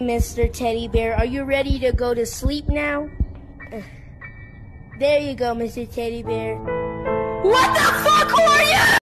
Mr. Teddy Bear, are you ready to go to sleep now? There you go, Mr. Teddy Bear. What the?